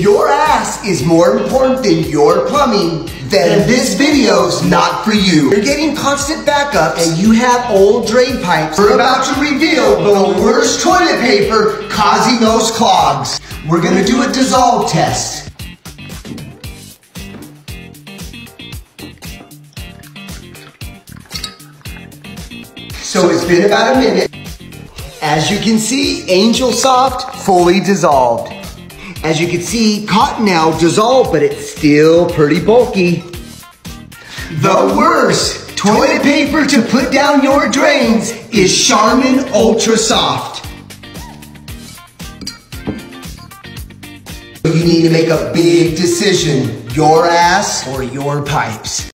your ass is more important than your plumbing, then this video's not for you. You're getting constant backups and you have old drain pipes. We're about to reveal the worst toilet paper causing those clogs. We're gonna do a dissolve test. So it's been about a minute. As you can see, Angel Soft fully dissolved. As you can see, Cottonelle dissolved, but it's still pretty bulky. The worst toilet paper to put down your drains is Charmin Ultra Soft. You need to make a big decision, your ass or your pipes.